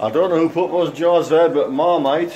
I don't know who put those jars there, but Marmite.